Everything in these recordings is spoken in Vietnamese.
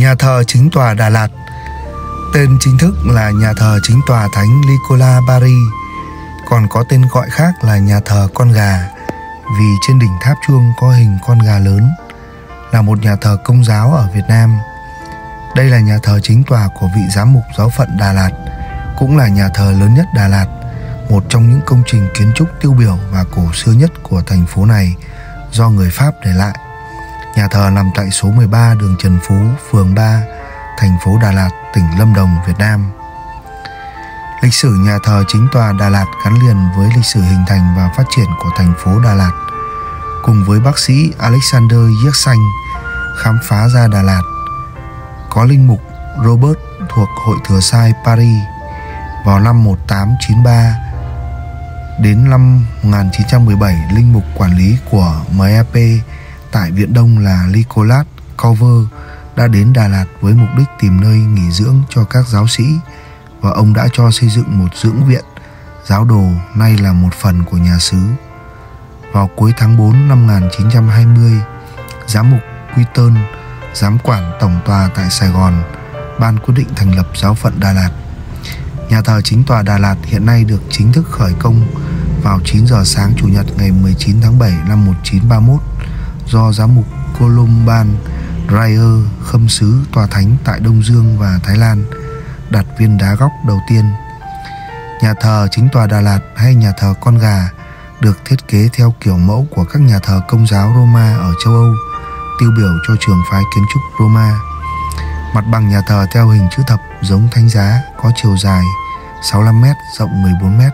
Nhà thờ chính tòa Đà Lạt. Tên chính thức là nhà thờ chính tòa Thánh Nicola Bari Còn có tên gọi khác là nhà thờ con gà, Vì trên đỉnh tháp chuông có hình con gà lớn, Là một nhà thờ công giáo ở Việt Nam. Đây là nhà thờ chính tòa của vị giám mục giáo phận Đà Lạt, Cũng là nhà thờ lớn nhất Đà Lạt, Một trong những công trình kiến trúc tiêu biểu và cổ xưa nhất của thành phố này Do người Pháp để lại. Nhà thờ nằm tại số 13 đường Trần Phú, phường 3, thành phố Đà Lạt, tỉnh Lâm Đồng, Việt Nam. Lịch sử nhà thờ chính tòa Đà Lạt gắn liền với lịch sử hình thành và phát triển của thành phố Đà Lạt, cùng với bác sĩ Alexander Yiếc Xanh khám phá ra Đà Lạt. Có linh mục Robert thuộc Hội Thừa Sai Paris vào năm 1893 đến năm 1917 linh mục quản lý của MEP tại Viện Đông là Nicolas Cover đã đến Đà Lạt với mục đích tìm nơi nghỉ dưỡng cho các giáo sĩ và ông đã cho xây dựng một dưỡng viện giáo đồ nay là một phần của nhà xứ. Vào cuối tháng 4 năm 1920, giám mục Quy Tơn, giám quản tổng tòa tại Sài Gòn, ban quyết định thành lập giáo phận Đà Lạt. Nhà thờ chính tòa Đà Lạt hiện nay được chính thức khởi công vào 9 giờ sáng Chủ nhật ngày 19 tháng 7 năm 1931 do giám mục Columban Dreyer khâm sứ tòa thánh tại Đông Dương và Thái Lan đặt viên đá góc đầu tiên. Nhà thờ chính tòa Đà Lạt hay nhà thờ con gà được thiết kế theo kiểu mẫu của các nhà thờ công giáo Roma ở châu Âu, tiêu biểu cho trường phái kiến trúc Roma. Mặt bằng nhà thờ theo hình chữ thập giống thánh giá có chiều dài 65m, rộng 14m,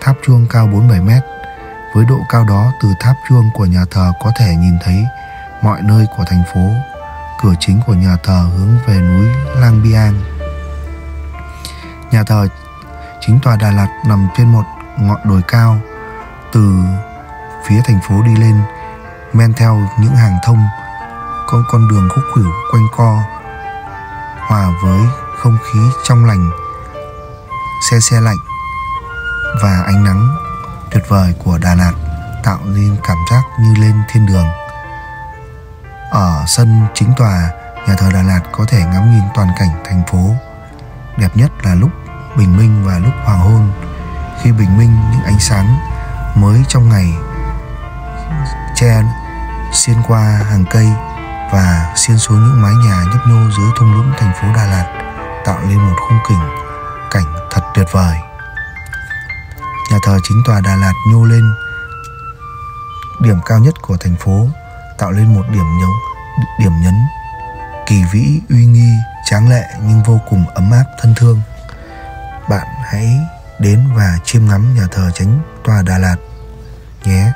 tháp chuông cao 47m. Với độ cao đó, từ tháp chuông của nhà thờ có thể nhìn thấy mọi nơi của thành phố. Cửa chính của nhà thờ hướng về núi Lang Biang. Nhà thờ chính tòa Đà Lạt nằm trên một ngọn đồi cao từ phía thành phố đi lên, men theo những hàng thông con con đường khúc khuỷu quanh co, hòa với không khí trong lành xe xe lạnh và ánh nắng tuyệt vời của Đà Lạt tạo nên cảm giác như lên thiên đường. Ở sân chính tòa, nhà thờ Đà Lạt có thể ngắm nhìn toàn cảnh thành phố. Đẹp nhất là lúc bình minh và lúc hoàng hôn. Khi bình minh những ánh sáng mới trong ngày che xuyên qua hàng cây và xuyên xuống những mái nhà nhấp nhô dưới thung lũng thành phố Đà Lạt tạo nên một khung cảnh cảnh thật tuyệt vời nhà thờ chính tòa Đà Lạt nhô lên. Điểm cao nhất của thành phố tạo lên một điểm nhấn điểm nhấn kỳ vĩ, uy nghi, tráng lệ nhưng vô cùng ấm áp, thân thương. Bạn hãy đến và chiêm ngắm nhà thờ chính tòa Đà Lạt nhé.